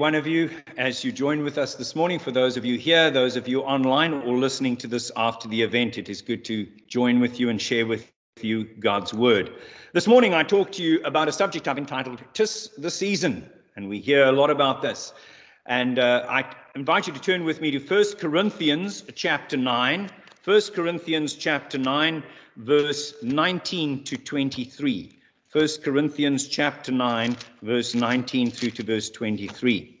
one of you as you join with us this morning. For those of you here, those of you online or listening to this after the event, it is good to join with you and share with you God's word. This morning, I talk to you about a subject I've entitled Tis the Season, and we hear a lot about this. And uh, I invite you to turn with me to 1 Corinthians chapter 9. 1 Corinthians chapter 9, verse 19 to 23. 1 Corinthians chapter 9, verse 19 through to verse 23.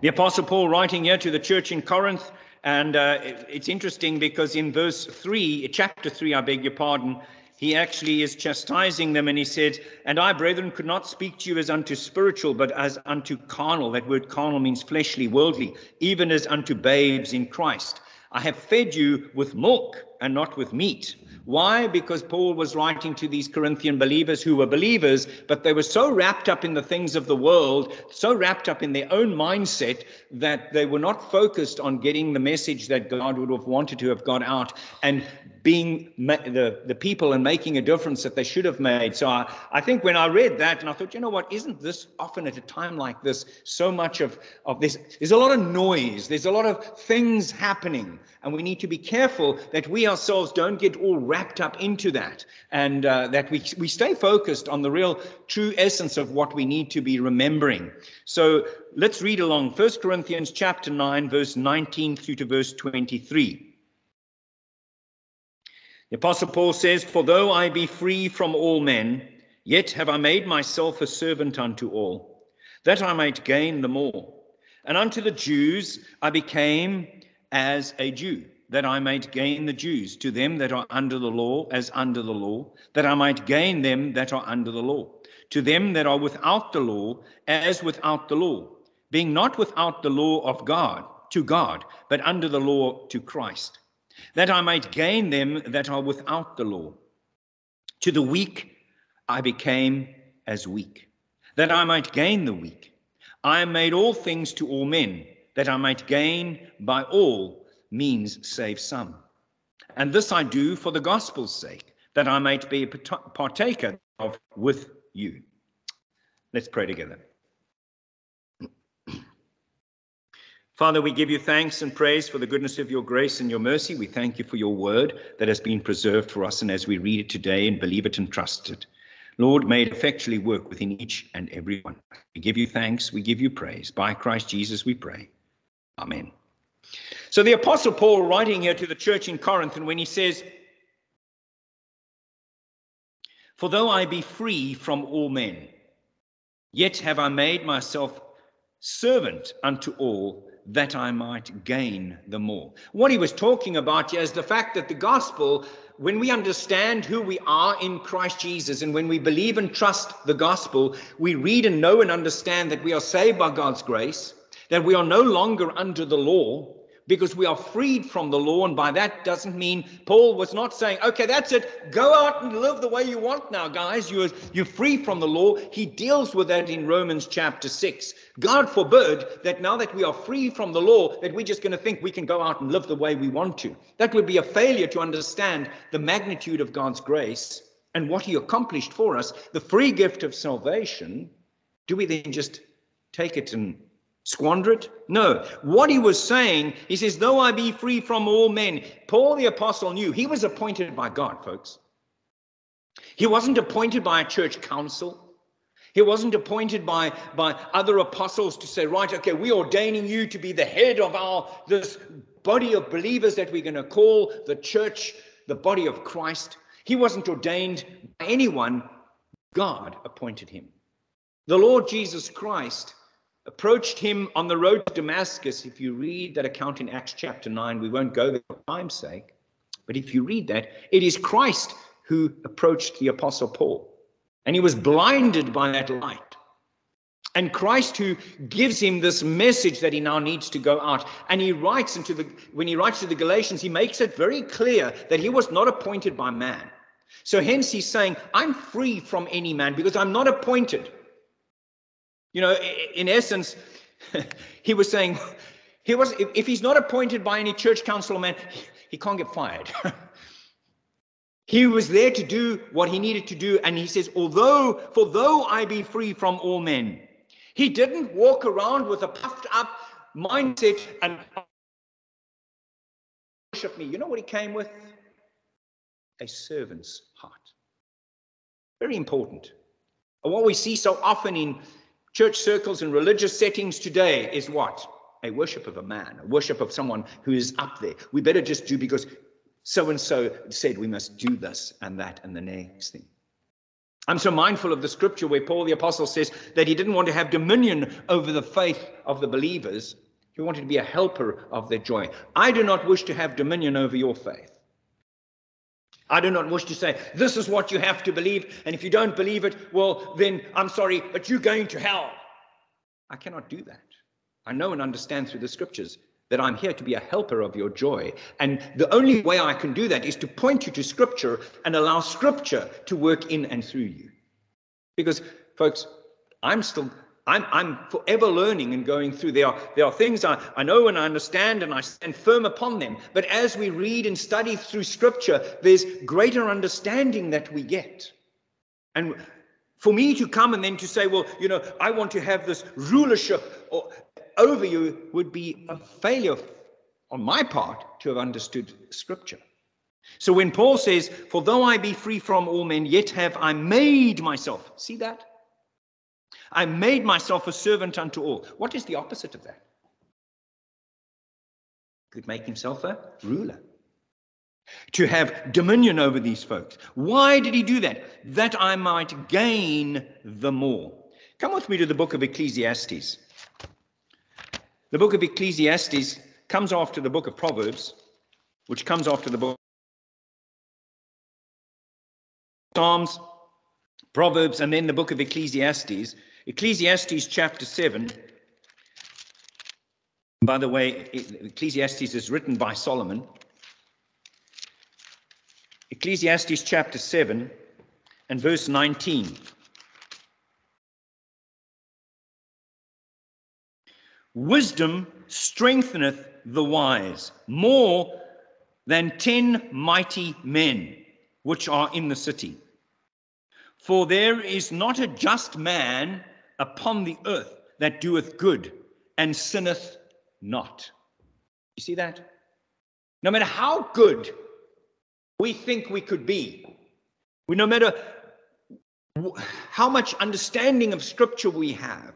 The Apostle Paul writing here to the church in Corinth, and uh, it's interesting because in verse 3, chapter 3, I beg your pardon, he actually is chastising them and he said, And I, brethren, could not speak to you as unto spiritual, but as unto carnal. That word carnal means fleshly, worldly, even as unto babes in Christ. I have fed you with milk and not with meat. Why? Because Paul was writing to these Corinthian believers who were believers, but they were so wrapped up in the things of the world, so wrapped up in their own mindset that they were not focused on getting the message that God would have wanted to have got out and being the, the people and making a difference that they should have made. So I, I think when I read that and I thought, you know what, isn't this often at a time like this so much of, of this? There's a lot of noise, there's a lot of things happening, and we need to be careful that we ourselves don't get all wrapped up into that and uh, that we, we stay focused on the real true essence of what we need to be remembering. So let's read along 1 Corinthians chapter 9, verse 19 through to verse 23. The Apostle Paul says, For though I be free from all men, yet have I made myself a servant unto all, that I might gain the more. And unto the Jews I became as a Jew, that I might gain the Jews, to them that are under the law, as under the law, that I might gain them that are under the law, to them that are without the law, as without the law, being not without the law of God, to God, but under the law to Christ, that I might gain them that are without the law. To the weak I became as weak, that I might gain the weak. I am made all things to all men that I might gain by all means save some. And this I do for the gospel's sake, that I might be a partaker of with you. Let's pray together. Father, we give you thanks and praise for the goodness of your grace and your mercy. We thank you for your word that has been preserved for us, and as we read it today and believe it and trust it, Lord, may it effectually work within each and every one. We give you thanks, we give you praise. By Christ Jesus we pray. Amen. So the Apostle Paul, writing here to the church in Corinth, and when he says, For though I be free from all men, yet have I made myself servant unto all that I might gain the more. What he was talking about here is the fact that the gospel, when we understand who we are in Christ Jesus and when we believe and trust the gospel, we read and know and understand that we are saved by God's grace that we are no longer under the law because we are freed from the law. And by that doesn't mean Paul was not saying, okay, that's it. Go out and live the way you want now, guys. You're, you're free from the law. He deals with that in Romans chapter 6. God forbid that now that we are free from the law, that we're just going to think we can go out and live the way we want to. That would be a failure to understand the magnitude of God's grace and what he accomplished for us, the free gift of salvation. Do we then just take it and squander it? No. What he was saying, he says, Though I be free from all men, Paul the apostle knew he was appointed by God, folks. He wasn't appointed by a church council. He wasn't appointed by, by other apostles to say, right, okay, we're ordaining you to be the head of our this body of believers that we're going to call the church, the body of Christ. He wasn't ordained by anyone. God appointed him. The Lord Jesus Christ approached him on the road to Damascus. If you read that account in Acts chapter 9, we won't go there for time's sake. But if you read that, it is Christ who approached the Apostle Paul. And he was blinded by that light. And Christ who gives him this message that he now needs to go out. And he writes into the when he writes to the Galatians, he makes it very clear that he was not appointed by man. So hence he's saying, I'm free from any man because I'm not appointed. You know, in essence, he was saying, he was if, he's not appointed by any church council man, he can't get fired. He was there to do what he needed to do. And he says, although, for though I be free from all men, he didn't walk around with a puffed up mindset and worship me. You know what he came with? A servant's heart. Very important. And what we see so often in church circles and religious settings today is what? A worship of a man, a worship of someone who is up there. We better just do because so and so said we must do this and that and the next thing. I'm so mindful of the scripture where Paul the Apostle says that he didn't want to have dominion over the faith of the believers. He wanted to be a helper of their joy. I do not wish to have dominion over your faith. I do not wish to say, this is what you have to believe, and if you don't believe it, well, then I'm sorry, but you're going to hell. I cannot do that. I know and understand through the scriptures that I'm here to be a helper of your joy. And the only way I can do that is to point you to Scripture and allow Scripture to work in and through you. Because, folks, I'm still. I'm, I'm forever learning and going through. There are, there are things I, I know and I understand and I stand firm upon them. But as we read and study through Scripture, there's greater understanding that we get. And for me to come and then to say, well, you know, I want to have this rulership or over you would be a failure on my part to have understood Scripture. So when Paul says, For though I be free from all men, yet have I made myself, see that? I made myself a servant unto all. What is the opposite of that? Could make himself a ruler. To have dominion over these folks. Why did he do that? That I might gain the more. Come with me to the book of Ecclesiastes. The book of Ecclesiastes comes after the book of Proverbs, which comes after the book of Psalms, Proverbs, and then the book of Ecclesiastes. Ecclesiastes chapter 7. By the way, Ecclesiastes is written by Solomon. Ecclesiastes chapter 7 and verse 19. Wisdom strengtheneth the wise more than ten mighty men which are in the city. For there is not a just man upon the earth that doeth good and sinneth not. You see that? No matter how good we think we could be, we, no matter how much understanding of Scripture we have,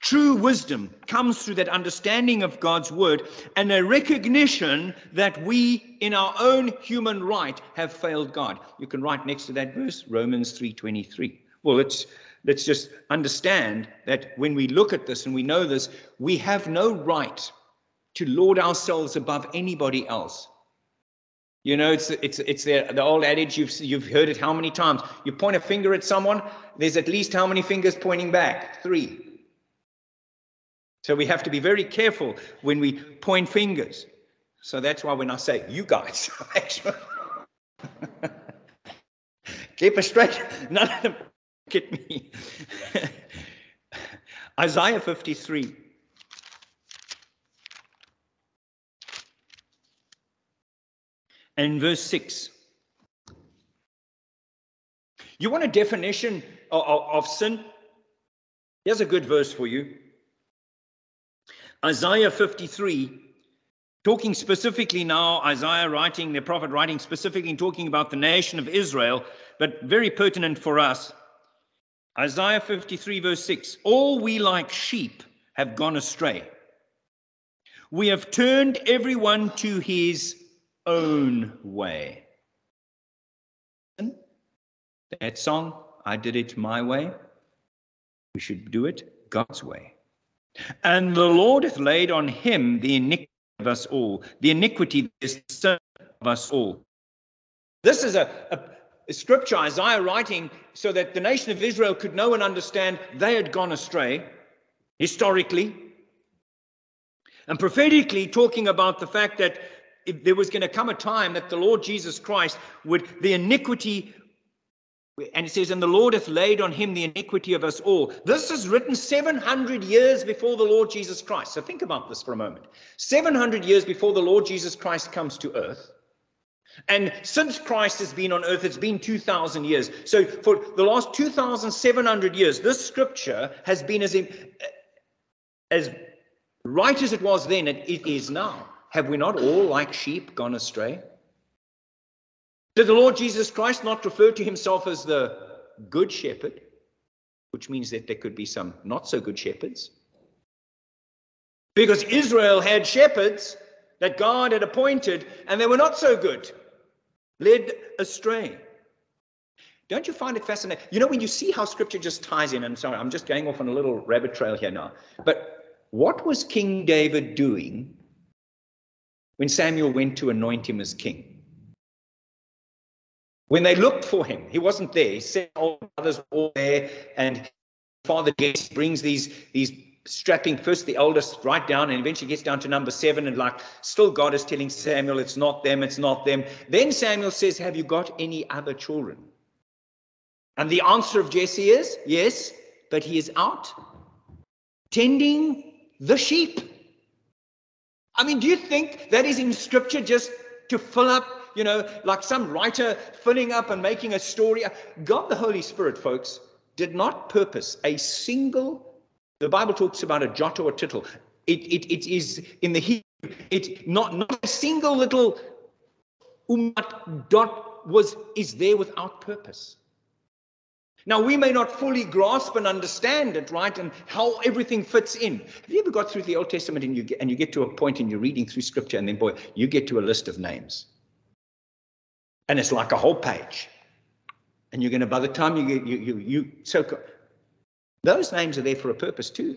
True wisdom comes through that understanding of God's word and a recognition that we, in our own human right, have failed God. You can write next to that verse, Romans 3:23. Well, let's let's just understand that when we look at this and we know this, we have no right to lord ourselves above anybody else. You know, it's it's it's the, the old adage you've you've heard it how many times? You point a finger at someone, there's at least how many fingers pointing back? Three. So we have to be very careful when we point fingers. So that's why when I say you guys, keep it straight. None of them get me. Isaiah 53. And verse 6. You want a definition of, of, of sin? Here's a good verse for you. Isaiah 53, talking specifically now, Isaiah writing, the prophet writing specifically talking about the nation of Israel, but very pertinent for us. Isaiah 53, verse 6 All we like sheep have gone astray. We have turned everyone to his own way. That song, I did it my way. We should do it God's way. And the Lord hath laid on him the iniquity of us all, the iniquity is the sin of us all. This is a, a scripture Isaiah writing so that the nation of Israel could know and understand they had gone astray historically. And prophetically talking about the fact that there was going to come a time that the Lord Jesus Christ would, the iniquity and it says, And the Lord hath laid on him the iniquity of us all. This is written 700 years before the Lord Jesus Christ. So think about this for a moment. 700 years before the Lord Jesus Christ comes to earth, And since Christ has been on earth, it's been 2,000 years. So for the last 2,700 years, this scripture has been as, as right as it was then, it, it is now. Have we not all, like sheep, gone astray? Did the Lord Jesus Christ not refer to himself as the good shepherd, which means that there could be some not so good shepherds? Because Israel had shepherds that God had appointed, and they were not so good, led astray. Don't you find it fascinating? You know, when you see how scripture just ties in, and sorry, I'm just going off on a little rabbit trail here now, but what was King David doing when Samuel went to anoint him as king? When they looked for him, he wasn't there. He said all the others were all there, and Father Jesse brings these, these strapping first the oldest right down and eventually gets down to number seven and like still god is telling samuel it's not them it's not them. Then samuel says have you got any other children? And the answer of jesse is yes but he is out tending the sheep. I mean do you think that is in scripture just to fill up you know like some writer filling up and making a story? God the holy spirit folks did not purpose a single the Bible talks about a jot or a tittle. It, it, it is in the Hebrew, it not, not a single little umat dot was is there without purpose. Now we may not fully grasp and understand it, right, and how everything fits in. Have you ever got through the Old Testament and you get, and you get to a point in your reading through Scripture, and then boy, you get to a list of names, and it's like a whole page, and you're going to by the time you get you you you so those names are there for a purpose too.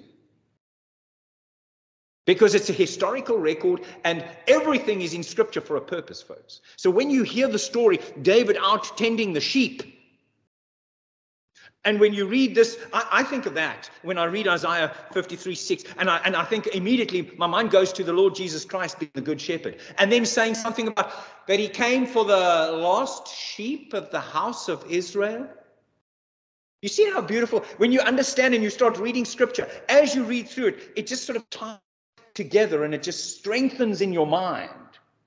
Because it's a historical record and everything is in scripture for a purpose, folks. So when you hear the story, David out tending the sheep, and when you read this, I, I, think of that when I read Isaiah 53 6, and I, and I think immediately my mind goes to the Lord Jesus Christ being the good shepherd, and then saying something about that he came for the lost sheep of the house of Israel. You see how beautiful, when you understand and you start reading scripture, as you read through it, it just sort of ties together and it just strengthens in your mind.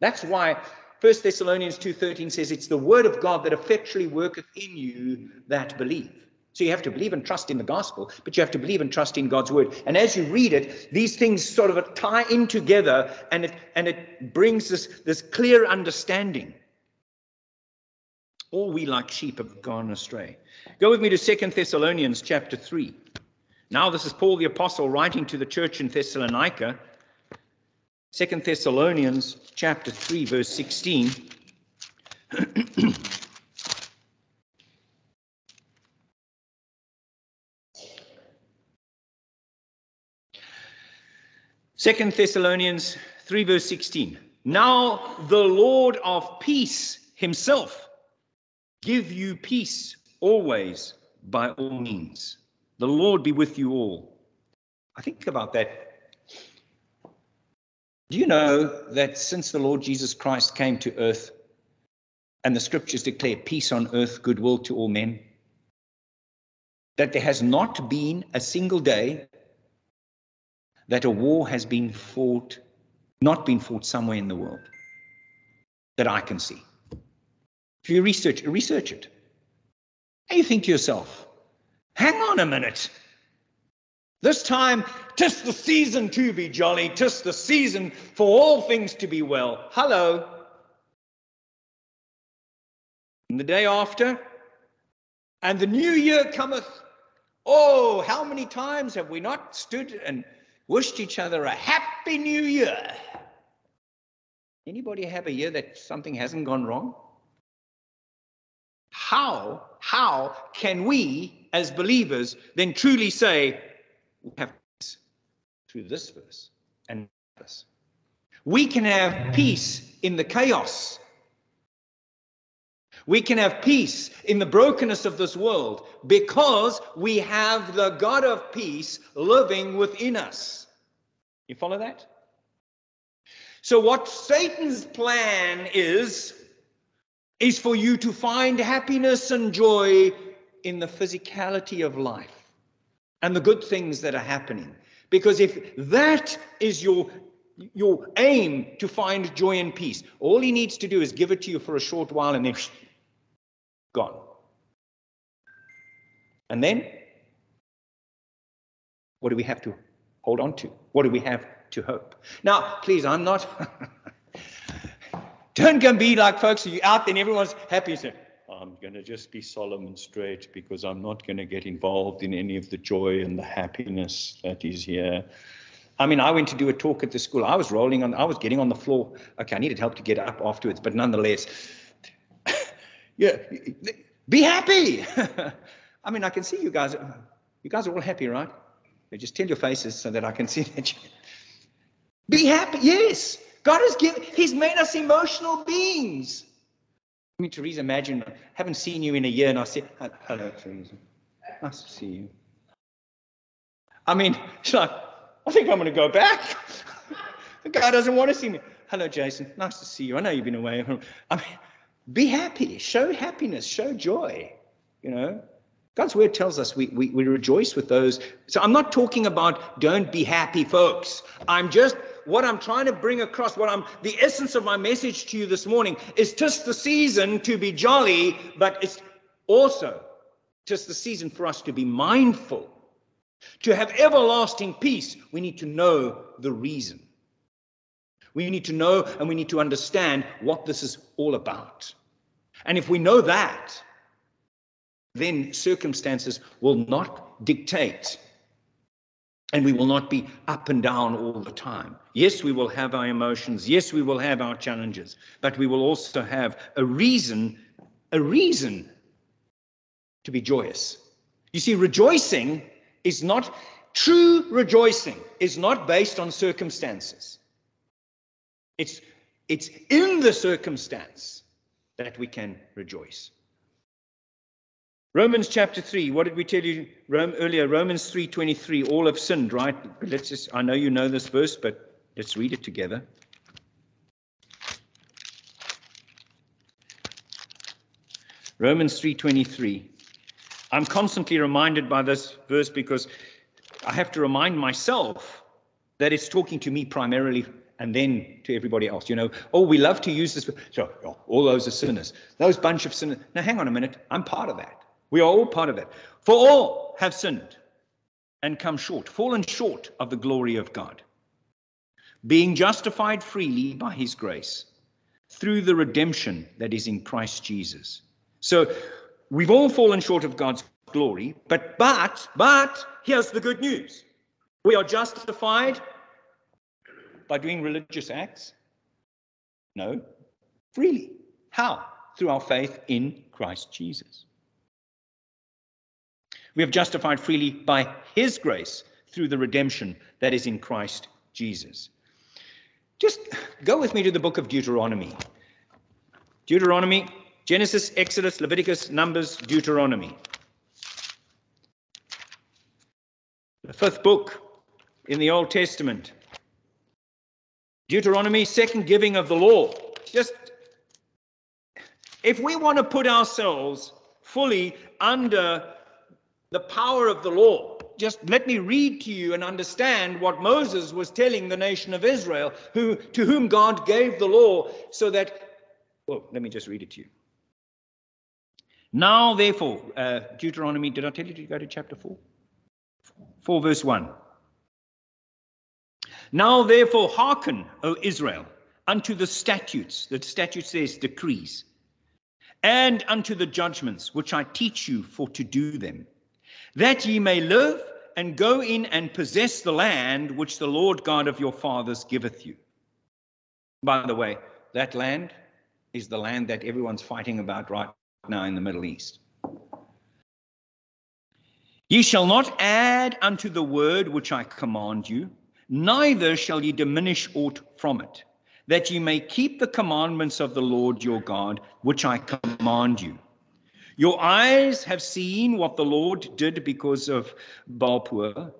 That's why 1 Thessalonians 2.13 says it's the word of God that effectually worketh in you that believe. So you have to believe and trust in the gospel, but you have to believe and trust in God's word. And as you read it, these things sort of tie in together and it, and it brings this, this clear understanding. All we like sheep have gone astray. Go with me to Second Thessalonians chapter 3. Now, this is Paul the Apostle writing to the church in Thessalonica. Second Thessalonians chapter 3, verse 16. Second Thessalonians 3, verse 16. Now the Lord of peace himself give you peace always by all means. The Lord be with you all. I think about that. Do you know that since the Lord Jesus Christ came to earth and the scriptures declare peace on earth, goodwill to all men, that there has not been a single day that a war has been fought, not been fought somewhere in the world that I can see. If you research, research it. And you think to yourself, hang on a minute. This time, tis the season to be jolly, tis the season for all things to be well. Hello. And the day after, and the new year cometh. Oh, how many times have we not stood and wished each other a happy new year? Anybody have a year that something hasn't gone wrong? How, how can we as believers then truly say we have peace through this verse and this? We can have peace in the chaos. We can have peace in the brokenness of this world because we have the God of peace living within us. You follow that? So, what Satan's plan is is for you to find happiness and joy in the physicality of life and the good things that are happening. Because if that is your your aim to find joy and peace. All he needs to do is give it to you for a short while and then gone. And then, what do we have to hold on to? What do we have to hope? Now, please, I'm not. Don't go and be like folks who are out there and everyone's happy. So, I'm going to just be solemn and straight because I'm not going to get involved in any of the joy and the happiness that is here. I mean, I went to do a talk at the school. I was rolling on, I was getting on the floor. Okay, I needed help to get up afterwards, but nonetheless, yeah, be happy. I mean, I can see you guys. You guys are all happy, right? just tell your faces so that I can see that you. Be happy. Yes, God has given. He's made us emotional beings. I mean, Teresa, imagine I haven't seen you in a year, and I said, "Hello, Teresa. Nice to see you." I mean, she's like, I think I'm going to go back. the guy doesn't want to see me. Hello, Jason. Nice to see you. I know you've been away. I mean, be happy. Show happiness. Show joy. You know, God's word tells us we, we, we rejoice with those. So I'm not talking about don't be happy, folks. I'm just what I'm trying to bring across, what I'm the essence of my message to you this morning is just the season to be jolly, but it's also just the season for us to be mindful to have everlasting peace, we need to know the reason. We need to know and we need to understand what this is all about. And if we know that, then circumstances will not dictate and we will not be up and down all the time. Yes, we will have our emotions. Yes, we will have our challenges, but we will also have a reason, a reason to be joyous. You see, rejoicing is not true rejoicing is not based on circumstances. It's it's in the circumstance that we can rejoice. Romans chapter 3, what did we tell you Rome, earlier? Romans 3:23, all have sinned, right? Let's just I know you know this verse, but let's read it together. Romans 3:23 I'm constantly reminded by this verse because I have to remind myself that it's talking to me primarily and then to everybody else. You know, oh, we love to use this. So, oh, all those are sinners. Those bunch of sinners. Now, hang on a minute. I'm part of that. We are all part of that. For all have sinned and come short, fallen short of the glory of God, being justified freely by his grace through the redemption that is in Christ Jesus. So, We've all fallen short of God's glory, but but but here's the good news. We are justified by doing religious acts? No, freely. How? Through our faith in Christ Jesus. We have justified freely by his grace through the redemption that is in Christ Jesus. Just go with me to the book of Deuteronomy. Deuteronomy Genesis, Exodus, Leviticus, Numbers, Deuteronomy. The fifth book in the Old Testament. Deuteronomy, second giving of the law. Just if we want to put ourselves fully under the power of the law, just let me read to you and understand what Moses was telling the nation of Israel, who to whom God gave the law, so that well, let me just read it to you. Now, therefore, uh, Deuteronomy, did I tell you to go to chapter 4? 4, verse 1. Now, therefore, hearken, O Israel, unto the statutes, the statutes says decrees, and unto the judgments which I teach you for to do them, that ye may live and go in and possess the land which the Lord God of your fathers giveth you. By the way, that land is the land that everyone's fighting about right now in the Middle East. Ye shall not add unto the word which I command you, neither shall ye diminish aught from it, that ye may keep the commandments of the Lord your God, which I command you. Your eyes have seen what the Lord did because of Baalpeor.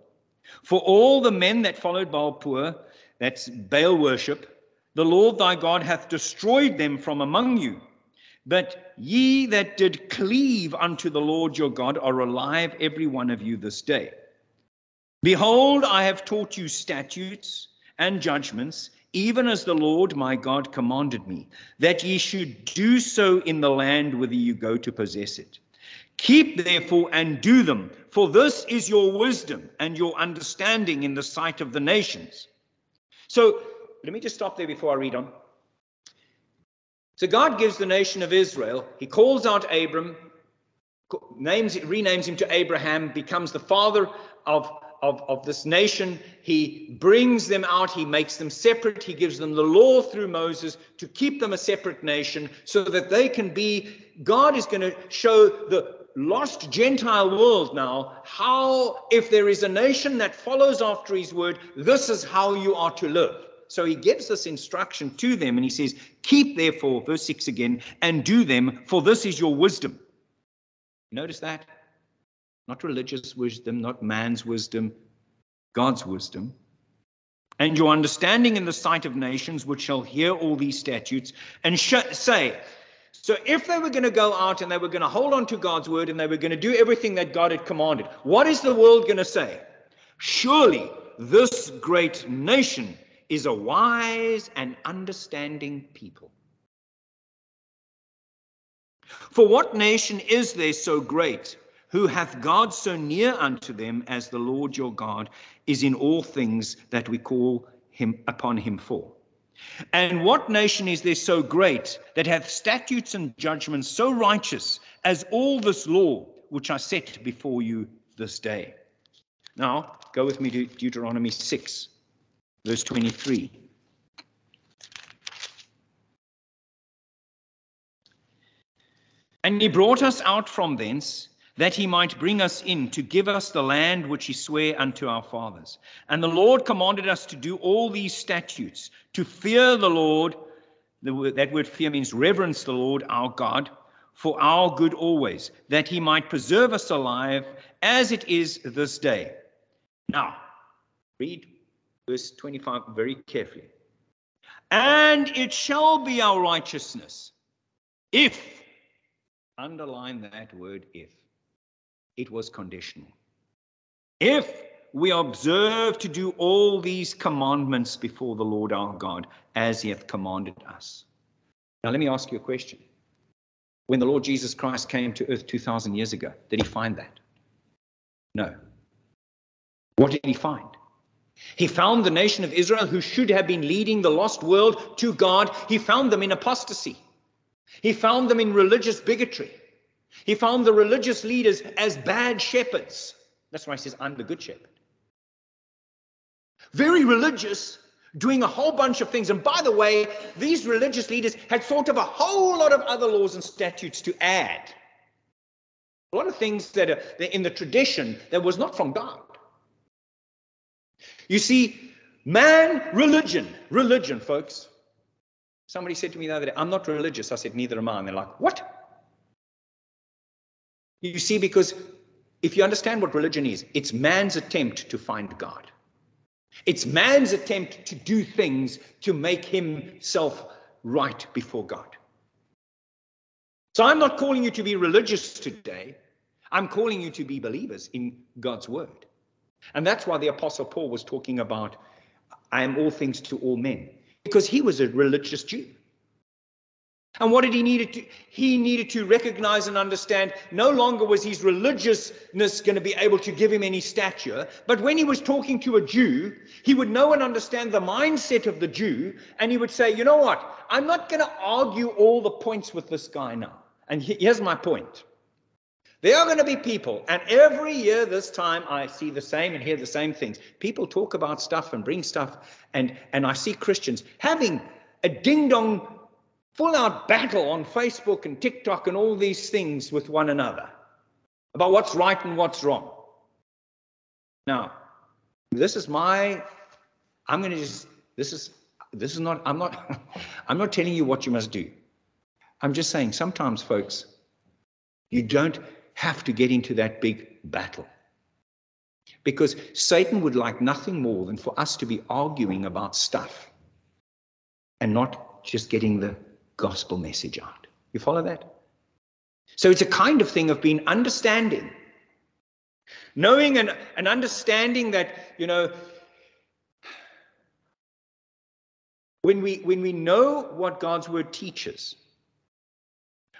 For all the men that followed Baalpeor, that's Baal worship, the Lord thy God hath destroyed them from among you. But ye that did cleave unto the Lord your God are alive, every one of you this day. Behold, I have taught you statutes and judgments, even as the Lord my God commanded me, that ye should do so in the land whither you go to possess it. Keep therefore and do them, for this is your wisdom and your understanding in the sight of the nations. So let me just stop there before I read on. So God gives the nation of Israel, he calls out Abram, names renames him to Abraham, becomes the father of, of, of this nation. He brings them out, he makes them separate, he gives them the law through Moses to keep them a separate nation so that they can be. God is going to show the lost Gentile world now how, if there is a nation that follows after his word, this is how you are to live. So he gives this instruction to them and he says, Keep therefore, verse 6 again, and do them, for this is your wisdom. Notice that? Not religious wisdom, not man's wisdom, God's wisdom. And your understanding in the sight of nations, which shall hear all these statutes, and sh- say, so if they were going to go out and they were going to hold on to God's word and they were going to do everything that God had commanded, what is the world going to say? Surely this great nation is a wise and understanding people. For what nation is there so great, who hath God so near unto them as the Lord your God is in all things that we call him upon him for? And what nation is there so great that hath statutes and judgments so righteous as all this law which I set before you this day? Now, go with me to Deuteronomy 6, verse 23. And he brought us out from thence, that he might bring us in to give us the land which he sware unto our fathers. And the Lord commanded us to do all these statutes, to fear the Lord. that word fear means reverence the Lord our God for our good always, that he might preserve us alive as it is this day. Now, read verse 25 very carefully. And it shall be our righteousness if Underline that word if. It was conditional. If we observe to do all these commandments before the Lord our God as he hath commanded us. Now, let me ask you a question. When the Lord Jesus Christ came to earth 2,000 years ago, did he find that? No. What did he find? He found the nation of Israel who should have been leading the lost world to God. He found them in apostasy. He found them in religious bigotry. He found the religious leaders as bad shepherds. That's why he says, I'm the good shepherd. Very religious, doing a whole bunch of things. And by the way, these religious leaders had thought of a whole lot of other laws and statutes to add. A lot of things that are in the tradition that was not from God. You see, man, religion, religion, folks, Somebody said to me the other day, I'm not religious. I said, neither am I. And they're like, what? You see, because if you understand what religion is, it's man's attempt to find God. It's man's attempt to do things to make himself right before God. So I'm not calling you to be religious today. I'm calling you to be believers in God's word. And that's why the Apostle Paul was talking about, I am all things to all men because he was a religious Jew. And what did he need to? He needed to recognize and understand no longer was his religiousness going to be able to give him any stature, but when he was talking to a Jew, he would know and understand the mindset of the Jew, and he would say, you know what? I'm not going to argue all the points with this guy now. And here's my point. There are going to be people, and every year this time I see the same and hear the same things. People talk about stuff and bring stuff, and, and I see Christians having a ding dong full out battle on Facebook and TikTok and all these things with one another about what's right and what's wrong. Now, this is my, I'm going to just, this is, this is not, I'm not, I'm not telling you what you must do. I'm just saying sometimes, folks, you don't have to get into that big battle. Because Satan would like nothing more than for us to be arguing about stuff and not just getting the gospel message out. You follow that? So it's a kind of thing of being understanding. Knowing and, and understanding that, you know, when we when we know what God's word teaches,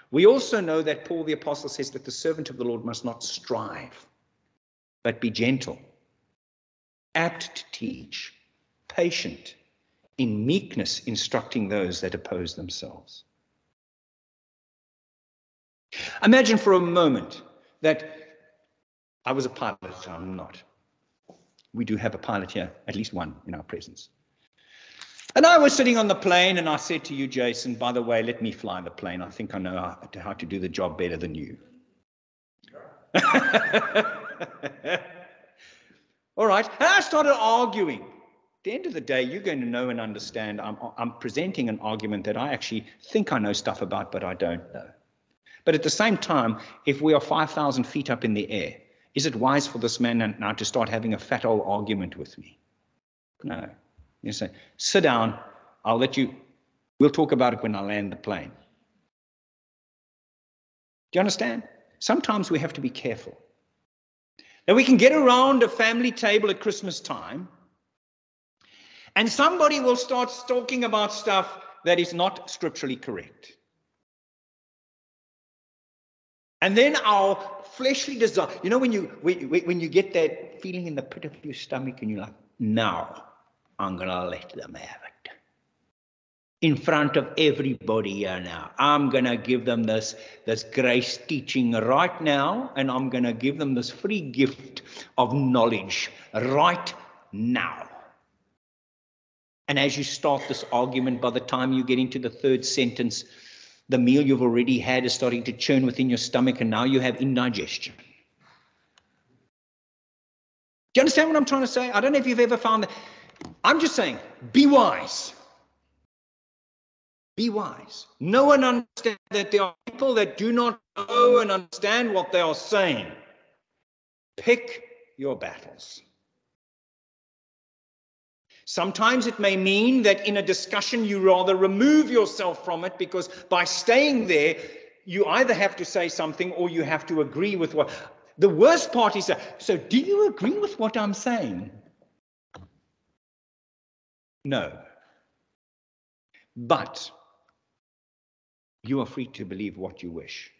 we also know that Paul the apostle says that the servant of the Lord must not strive, but be gentle, apt to teach, patient, in meekness instructing those that oppose themselves. Imagine for a moment that I was a pilot, I'm not. We do have a pilot here, at least one in our presence. And I was sitting on the plane and I said to you, Jason, by the way, let me fly the plane. I think I know how to do the job better than you. All right. And I started arguing. At the end of the day, you're going to know and understand. I'm, I'm presenting an argument that I actually think I know stuff about, but I don't know. But at the same time, if we are 5,000 feet up in the air, is it wise for this man now to start having a fat old argument with me? No. You say, sit down, I'll let you, we'll talk about it when I land the plane. Do you understand? Sometimes we have to be careful. Now we can get around a family table at Christmas time, and somebody will start talking about stuff that is not scripturally correct. And then our fleshly desire, you know, when you when you get that feeling in the pit of your stomach and you're like, now I'm gonna let them have it. In front of everybody here now. I'm gonna give them this this grace teaching right now, and I'm gonna give them this free gift of knowledge right now. And as you start this argument, by the time you get into the third sentence, the meal you've already had is starting to churn within your stomach, and now you have indigestion. Do you understand what I'm trying to say? I don't know if you've ever found that. I'm just saying, be wise. Be wise. Know and understand that there are people that do not know and understand what they are saying. Pick your battles. Sometimes it may mean that in a discussion you rather remove yourself from it because by staying there, you either have to say something or you have to agree with what. The worst part is that, so do you agree with what I'm saying? No. But you are free to believe what you wish.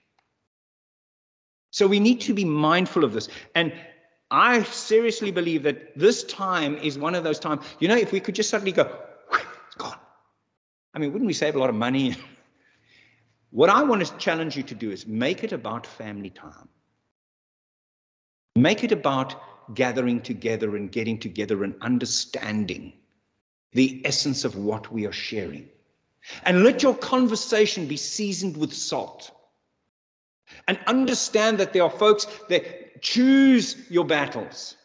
So we need to be mindful of this. And I seriously believe that this time is one of those times, you know, if we could just suddenly go, it's gone. I mean, wouldn't we save a lot of money? what I want to challenge you to do is make it about family time. Make it about gathering together and getting together and understanding the essence of what we are sharing. And let your conversation be seasoned with salt. And understand that there are folks that choose your battles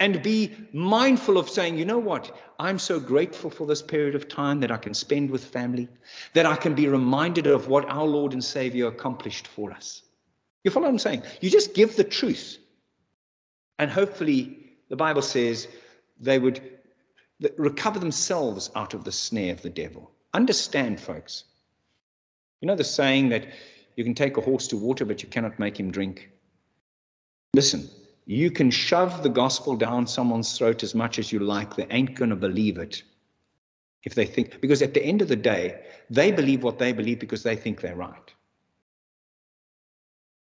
and be mindful of saying, you know what? I'm so grateful for this period of time that I can spend with family, that I can be reminded of what our Lord and Savior accomplished for us. You follow what I'm saying? You just give the truth. And hopefully, the Bible says they would recover themselves out of the snare of the devil. Understand, folks. You know the saying that you can take a horse to water, but you cannot make him drink? Listen, you can shove the gospel down someone's throat as much as you like. They ain't going to believe it if they think, because at the end of the day, they believe what they believe because they think they're right.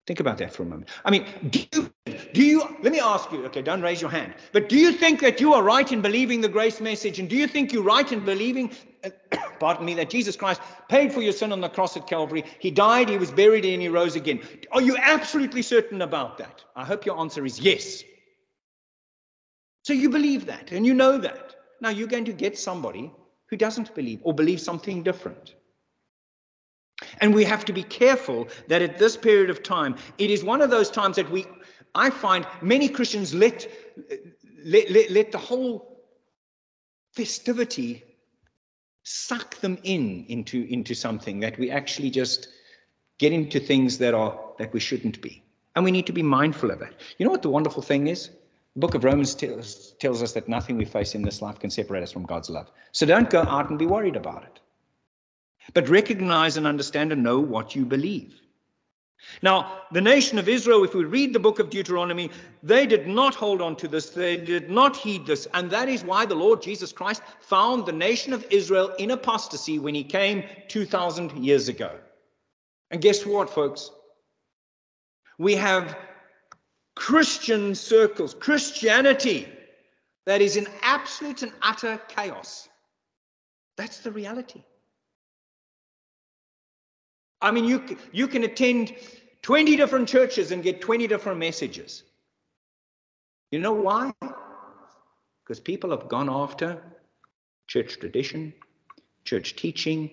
Think about that for a moment. I mean, do you, do you, let me ask you, okay, don't raise your hand, but do you think that you are right in believing the grace message? And do you think you're right in believing, pardon me, that Jesus Christ paid for your sin on the cross at Calvary? He died, he was buried, and he rose again. Are you absolutely certain about that? I hope your answer is yes. So you believe that and you know that. Now you're going to get somebody who doesn't believe or believes something different. And we have to be careful that at this period of time, it is one of those times that we, I find many Christians let, let, let, let the whole festivity suck them in into, into something that we actually just get into things that are that we shouldn't be. And we need to be mindful of that You know what the wonderful thing is? The book of Romans tells, tells us that nothing we face in this life can separate us from God's love. So don't go out and be worried about it but recognize and understand and know what you believe. Now, the nation of Israel, if we read the book of Deuteronomy, they did not hold on to this, they did not heed this, and that is why the Lord Jesus Christ found the nation of Israel in apostasy when he came 2,000 years ago. And guess what, folks? We have Christian circles, Christianity that is in absolute and utter chaos. That's the reality. I mean, you, you can attend 20 different churches and get 20 different messages. You know why? Because people have gone after church tradition, church teaching,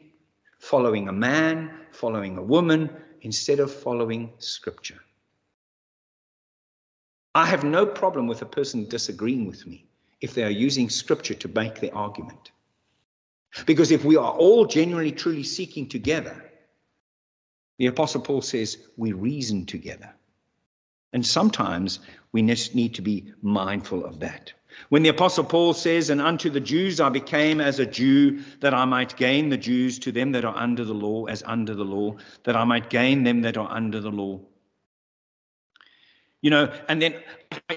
following a man, following a woman, instead of following scripture. I have no problem with a person disagreeing with me if they are using scripture to make their argument. Because if we are all genuinely, truly seeking together, the Apostle Paul says we reason together. And sometimes we need to be mindful of that. When the Apostle Paul says, And unto the Jews I became as a Jew, that I might gain the Jews to them that are under the law, as under the law, that I might gain them that are under the law. You know, and then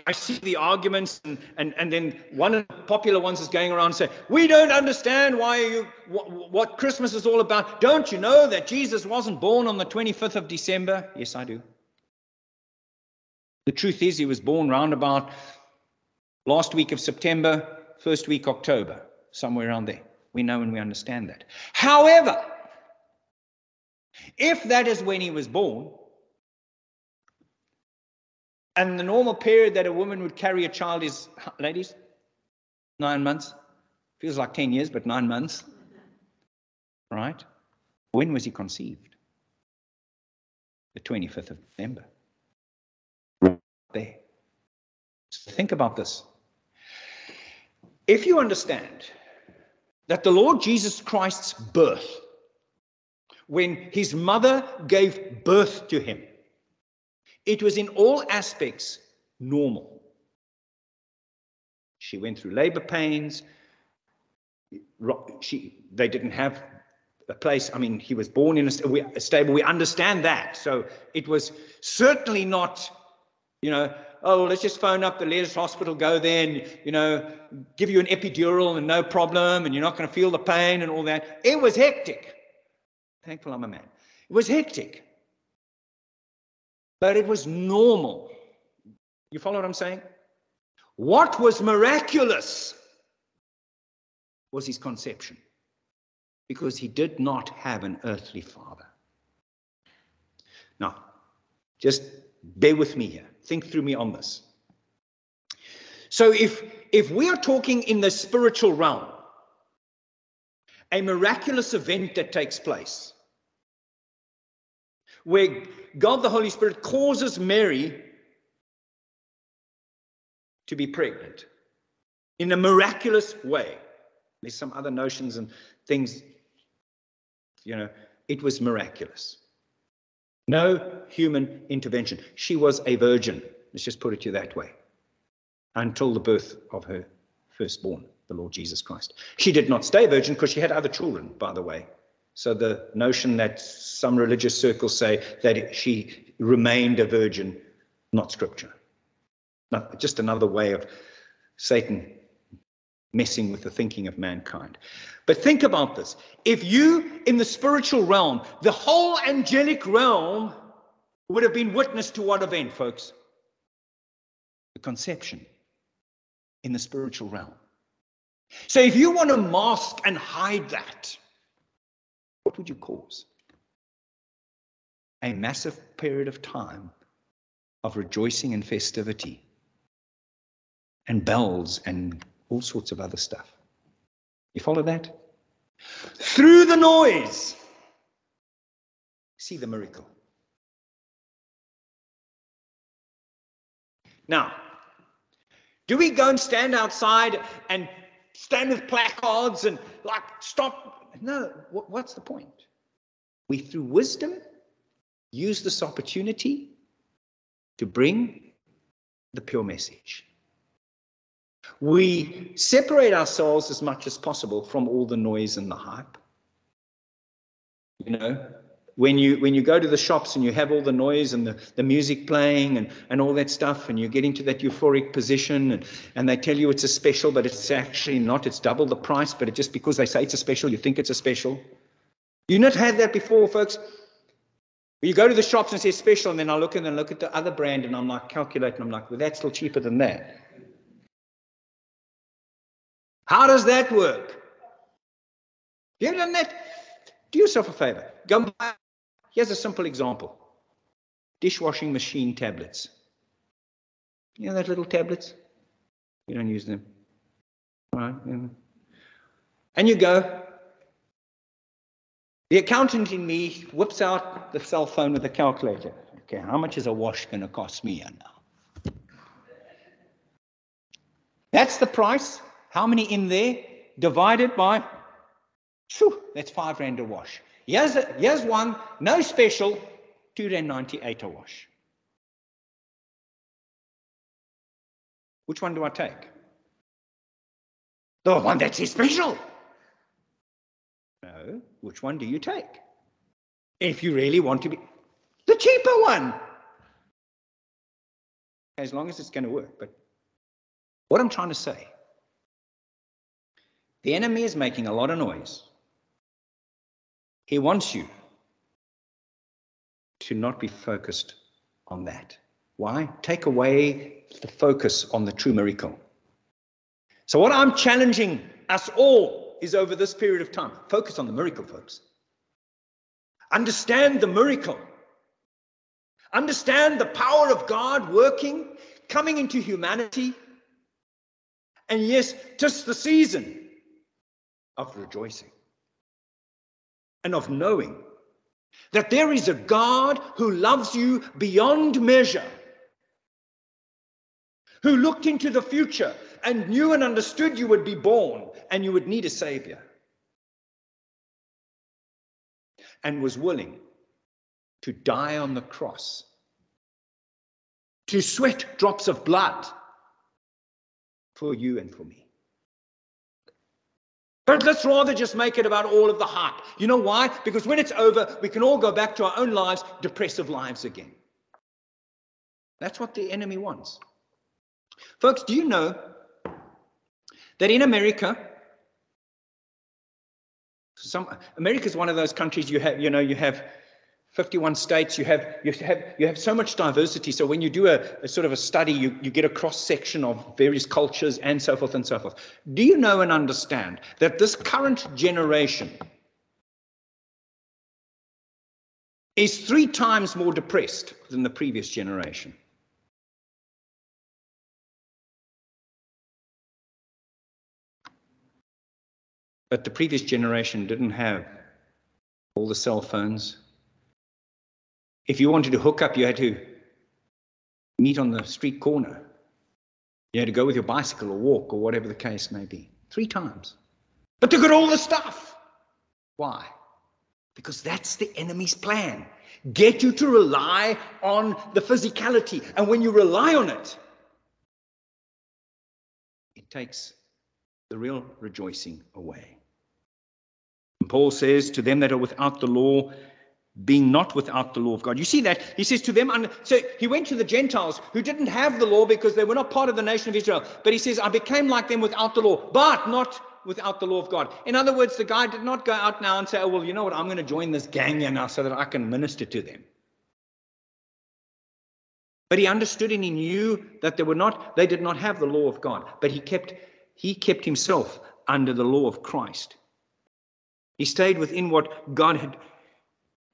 I see the arguments, and, and, and then one of the popular ones is going around saying, We don't understand why you what, what Christmas is all about. Don't you know that Jesus wasn't born on the 25th of December? Yes, I do. The truth is, he was born round about last week of September, first week October, somewhere around there. We know and we understand that. However, if that is when he was born, and the normal period that a woman would carry a child is, ladies, nine months. Feels like 10 years, but nine months. Right? When was he conceived? The 25th of December. Right there. So think about this. If you understand that the Lord Jesus Christ's birth, when his mother gave birth to him, it was in all aspects normal. She went through labor pains. She, they didn't have a place. I mean, he was born in a, a stable. We understand that. So it was certainly not, you know, oh, let's just phone up the latest hospital, go there and, you know, give you an epidural and no problem, and you're not going to feel the pain and all that. It was hectic. Thankful I'm a man. It was hectic but it was normal. You follow what I'm saying? What was miraculous was his conception, because he did not have an earthly father. Now, just bear with me here. Think through me on this. So, if if we are talking in the spiritual realm, a miraculous event that takes place, where God the Holy Spirit causes Mary to be pregnant in a miraculous way. There's some other notions and things, you know, it was miraculous. No human intervention. She was a virgin. Let's just put it to you that way. Until the birth of her firstborn, the Lord Jesus Christ. She did not stay virgin because she had other children, by the way. So the notion that some religious circles say that she remained a virgin, not scripture. Not, just another way of Satan messing with the thinking of mankind. But think about this. If you, in the spiritual realm, the whole angelic realm would have been witness to what event, folks? The conception in the spiritual realm. So if you want to mask and hide that, what would you cause? A massive period of time of rejoicing and festivity and bells and all sorts of other stuff. You follow that? Through the noise, see the miracle. Now, do we go and stand outside and stand with placards and like stop no, what's the point? We, through wisdom, use this opportunity to bring the pure message. We separate ourselves as much as possible from all the noise and the hype. You know, when you when you go to the shops and you have all the noise and the, the music playing and, and all that stuff and you get into that euphoric position and, and they tell you it's a special but it's actually not. It's double the price but it just because they say it's a special you think it's a special. You not had that before folks. You go to the shops and say special and then i look and then look at the other brand and i'm like calculating i'm like well that's still cheaper than that. How does that work? You ever done that. Do yourself a favor. Go buy Here's a simple example dishwashing machine tablets. You know those little tablets? You don't use them. Right? And you go. The accountant in me whips out the cell phone with a calculator. Okay, how much is a wash going to cost me now? That's the price. How many in there? Divided by, whew, that's five rand a wash. Here's, a, here's one, no special, 298 a wash. Which one do I take? The one that's special. No, which one do you take? If you really want to be the cheaper one. As long as it's going to work. But what I'm trying to say, the enemy is making a lot of noise. He wants you to not be focused on that. Why? Take away the focus on the true miracle. So, what I'm challenging us all is over this period of time focus on the miracle, folks. Understand the miracle. Understand the power of God working, coming into humanity. And yes, just the season of rejoicing and of knowing that there is a God who loves you beyond measure, who looked into the future and knew and understood you would be born and you would need a Savior, and was willing to die on the cross, to sweat drops of blood for you and for me. But let's rather just make it about all of the hype. You know why? Because when it's over, we can all go back to our own lives, depressive lives again. That's what the enemy wants. Folks, do you know that in America, some America is one of those countries you have, you know, you have 51 states, you have, you have, you have so much diversity. So when you do a, a sort of a study, you, you get a cross section of various cultures and so forth and so forth. Do you know and understand that this current generation is three times more depressed than the previous generation? But the previous generation didn't have all the cell phones, if you wanted to hook up, you had to meet on the street corner. You had to go with your bicycle or walk or whatever the case may be. Three times. But to get all the stuff. Why? Because that's the enemy's plan. Get you to rely on the physicality. And when you rely on it, it takes the real rejoicing away. And Paul says to them that are without the law, being not without the law of God. You see that? He says to them, and so he went to the Gentiles who didn't have the law because they were not part of the nation of Israel. But he says, I became like them without the law, but not without the law of God. In other words, the guy did not go out now and say, oh, well, you know what? I'm going to join this gang here now so that I can minister to them. But he understood and he knew that they were not, they did not have the law of God, but he kept, he kept himself under the law of Christ. He stayed within what God had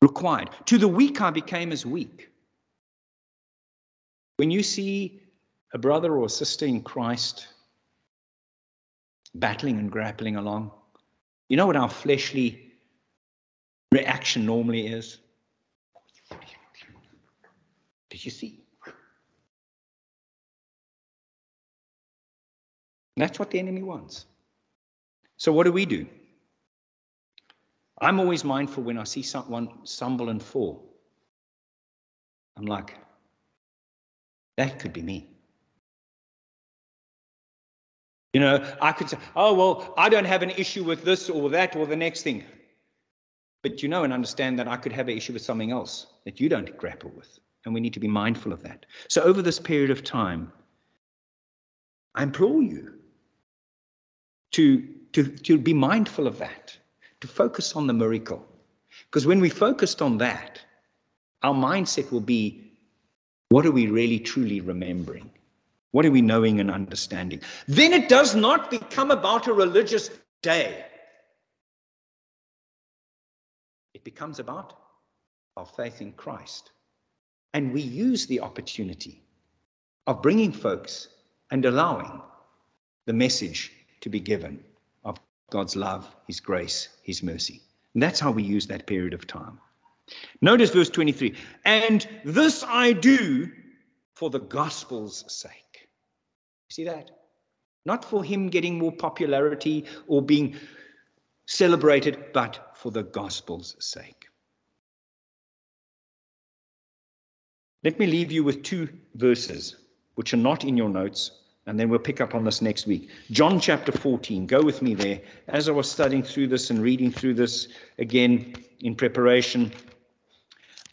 required. To the weak, I became as weak. When you see a brother or a sister in Christ battling and grappling along, you know what our fleshly reaction normally is? Did you see? That's what the enemy wants. So, what do we do? I'm always mindful when I see someone stumble and fall. I'm like, that could be me. You know, I could say, oh, well, I don't have an issue with this or that or the next thing. But you know and understand that I could have an issue with something else that you don't grapple with. And we need to be mindful of that. So, over this period of time, I implore you to, to, to be mindful of that, to focus on the miracle. Because when we focused on that, our mindset will be what are we really truly remembering? What are we knowing and understanding? Then it does not become about a religious day. It becomes about our faith in Christ. And we use the opportunity of bringing folks and allowing the message to be given God's love, His grace, His mercy. And that's how we use that period of time. Notice verse 23 and this I do for the gospel's sake. See that? Not for him getting more popularity or being celebrated, but for the gospel's sake. Let me leave you with two verses which are not in your notes, and then we'll pick up on this next week. John chapter 14. Go with me there. As I was studying through this and reading through this again in preparation,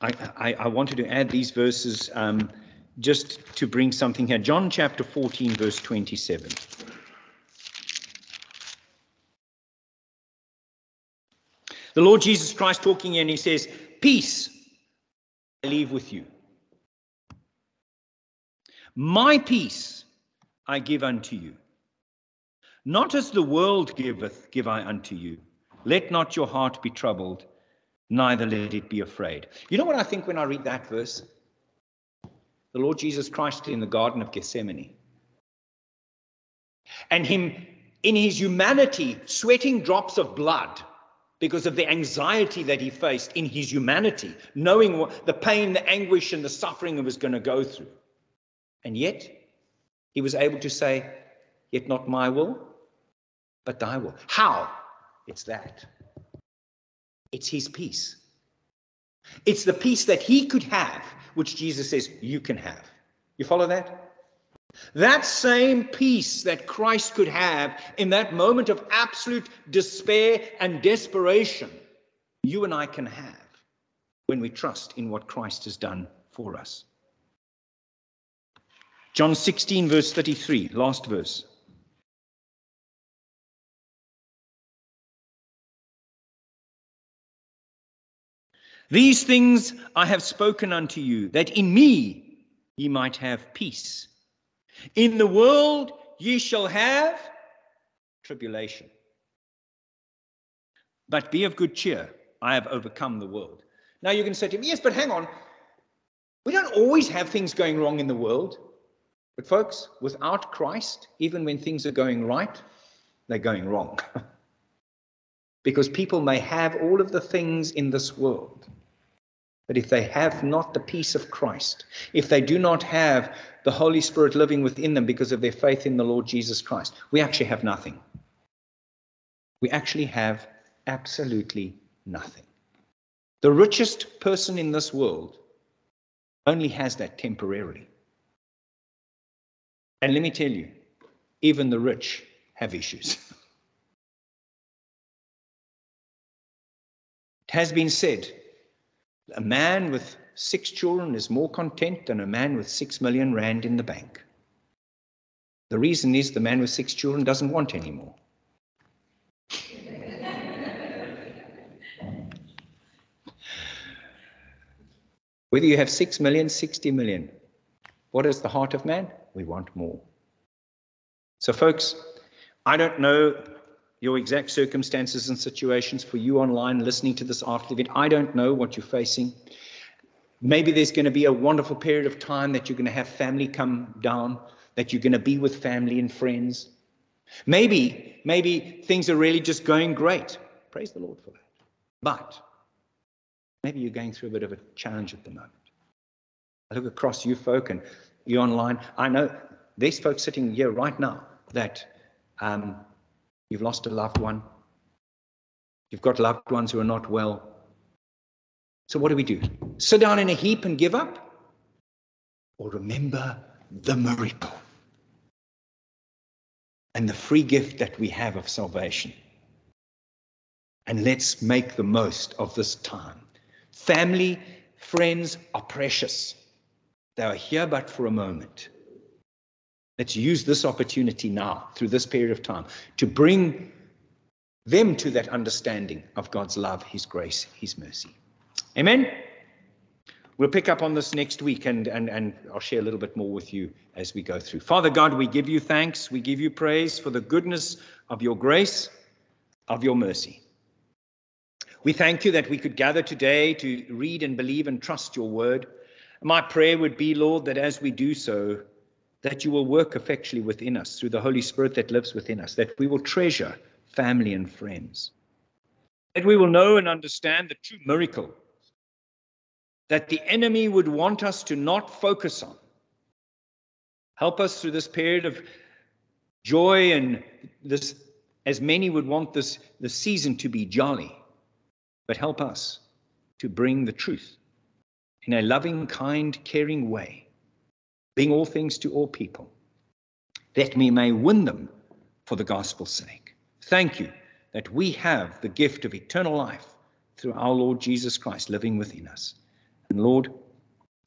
I, I, I wanted to add these verses um, just to bring something here. John chapter 14, verse 27. The Lord Jesus Christ talking and he says, Peace I leave with you. My peace I give unto you. Not as the world giveth, give I unto you. Let not your heart be troubled, neither let it be afraid. You know what I think when I read that verse? The Lord Jesus Christ in the Garden of Gethsemane. And him in his humanity sweating drops of blood because of the anxiety that he faced in his humanity, knowing what, the pain, the anguish, and the suffering he was going to go through. And yet, he was able to say, Yet not my will, but thy will. How? It's that. It's his peace. It's the peace that he could have, which Jesus says you can have. You follow that? That same peace that Christ could have in that moment of absolute despair and desperation, you and I can have when we trust in what Christ has done for us. John 16, verse 33, last verse. These things I have spoken unto you, that in me ye might have peace. In the world ye shall have tribulation. But be of good cheer, I have overcome the world. Now going to say to me, yes, but hang on. We don't always have things going wrong in the world. But folks, without Christ, even when things are going right, they're going wrong. because people may have all of the things in this world, but if they have not the peace of Christ, if they do not have the Holy Spirit living within them because of their faith in the Lord Jesus Christ, we actually have nothing. We actually have absolutely nothing. The richest person in this world only has that temporarily. And let me tell you, even the rich have issues. it has been said a man with six children is more content than a man with six million rand in the bank. The reason is the man with six children doesn't want any more. Whether you have six million, 60 million, what is the heart of man? We want more. So, folks, I don't know your exact circumstances and situations for you online listening to this after the event. I don't know what you're facing. Maybe there's going to be a wonderful period of time that you're going to have family come down, that you're going to be with family and friends. Maybe, maybe things are really just going great. Praise the Lord for that. But maybe you're going through a bit of a challenge at the moment. I look across you folk and you online. I know there's folks sitting here right now that um, You've lost a loved one. You've got loved ones who are not well. So, what do we do? Sit down in a heap and give up? Or remember the miracle and the free gift that we have of salvation? And let's make the most of this time. Family, friends are precious. They are here but for a moment. Let's use this opportunity now, through this period of time, to bring them to that understanding of God's love, His grace, His mercy. Amen. We'll pick up on this next week and, and, and I'll share a little bit more with you as we go through. Father God, we give you thanks. We give you praise for the goodness of your grace, of your mercy. We thank you that we could gather today to read and believe and trust your word. My prayer would be, Lord, that as we do so, that you will work effectually within us through the Holy Spirit that lives within us, that we will treasure family and friends, that we will know and understand the true miracle that the enemy would want us to not focus on. Help us through this period of joy and this, as many would want this the season to be jolly, but help us to bring the truth in a loving, kind, caring way, being all things to all people, that we may win them for the gospel's sake. Thank you that we have the gift of eternal life through our Lord Jesus Christ living within us. And Lord,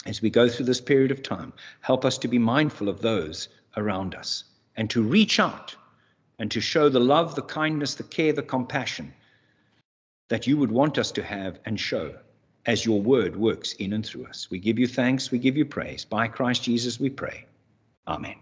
as we go through this period of time, help us to be mindful of those around us and to reach out and to show the love, the kindness, the care, the compassion that you would want us to have and show as your word works in and through us. We give you thanks, we give you praise. By Christ Jesus we pray. Amen.